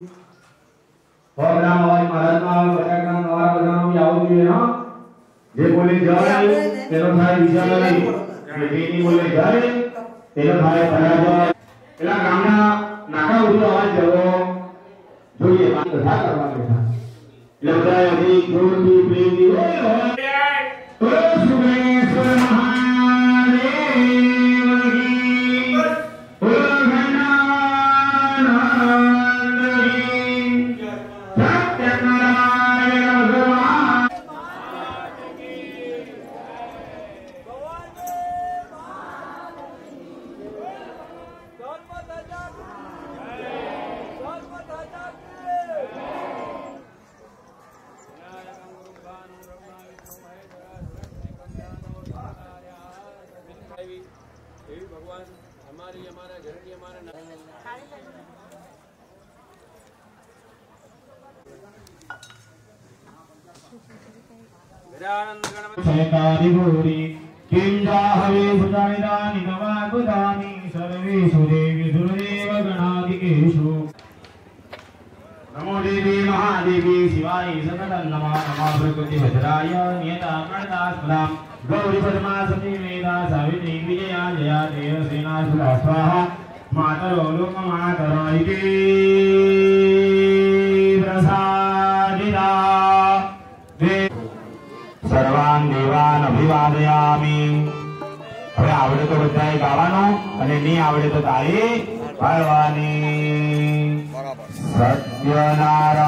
भगवान और भारत में पटकन और बनाओ जाओ भी ना ये बोले जा रहे तेरो थाई विचार नहीं ये देनी बोले जा रहे तेरो थाई भरा जा एला गामना नाका उठो आज जाओ जो ये बात था करवा लेता लगता है अभी क्रोध भी प्रेम भी ભગવાન એવી ભગવાન અમારી અમારા ઘરની અમારા सहकारी गौरी किंजाहवे सुजानिदानि नमागुदानि सर्वेषु देवि दुर्देव गणादिकेषु नमो देवी महादेवी, शिवाय सकलं नमः नमः प्रकृति भद्राय, नियता प्रणतास्पदां गौरी पद्मा समीवेदा सावित्री, विजया जया देवसेना सुरा स्वाहा। मातरो, लोकमातरो इति प्रसादिता। હવે આવડે તો બધાએ ગાવાનું અને નહીં આવડે તો તાળી પાડવાની સત્યનારાયણ